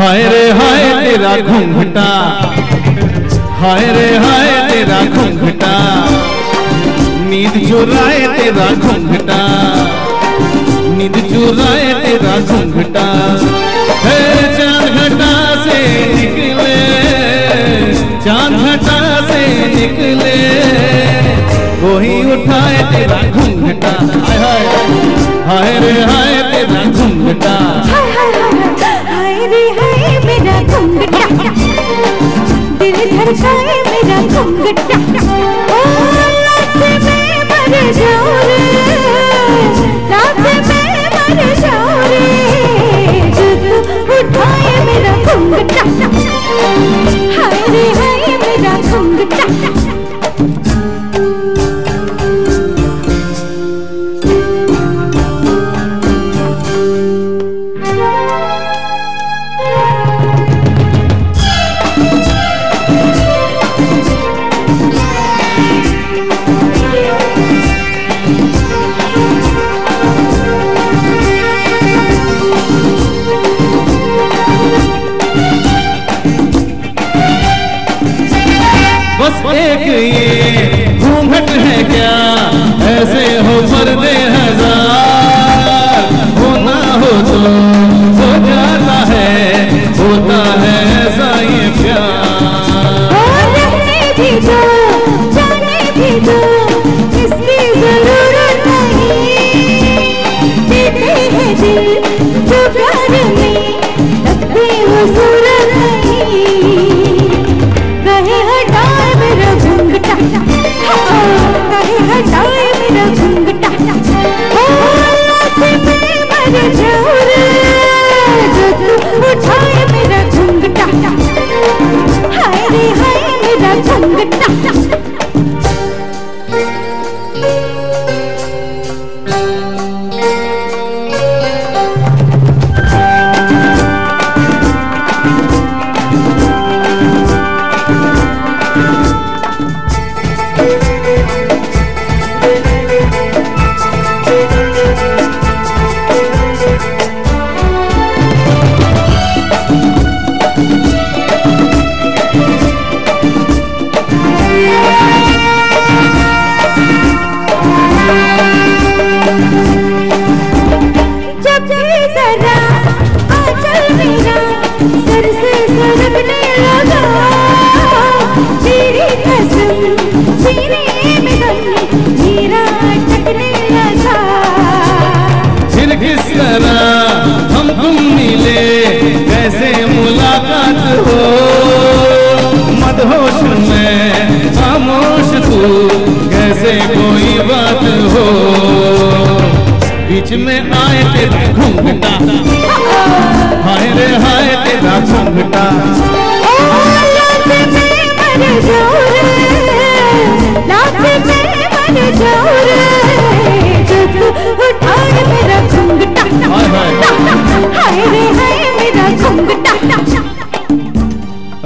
तेरा घूंघटा। हाय रे हाय तेरा घूंघटा। नींद चुराए तेरा घूंघटा। नींद चुराए तेरा घूंघटा। चाँद घटा से निकले। चाँद घटा से निकले। वही उठाए तेरा घूंघटा। हाय हाय हाय रे हाय तेरा घूंघटा। दिल मेरा बस एक ये में मर हो। मदहोश में खामोश तू, कैसे कोई बात हो। बीच में आए तेरा घूमता हाय रे, हाय तेरा घूंघटा।